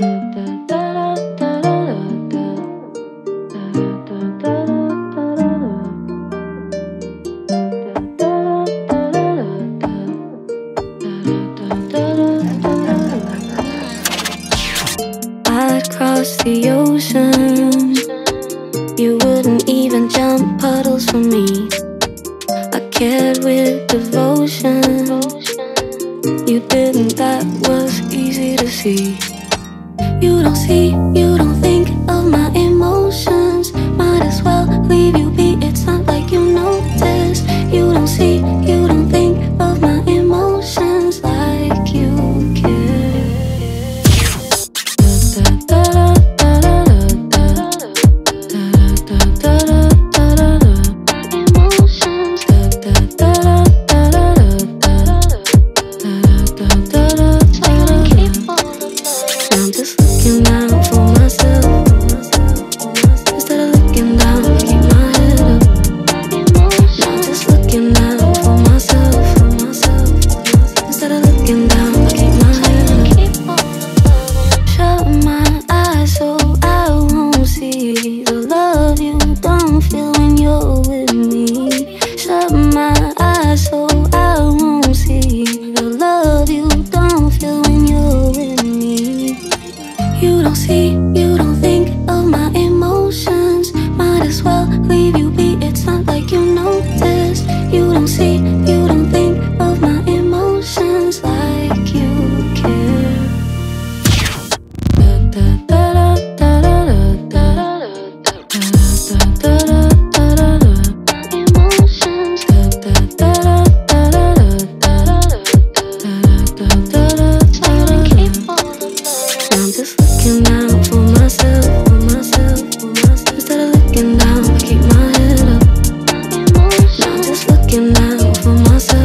I crossed the ocean. You wouldn't even jump puddles for me. I cared with devotion. You didn't, that was easy to see. You don't see, you don't think amount for algo más.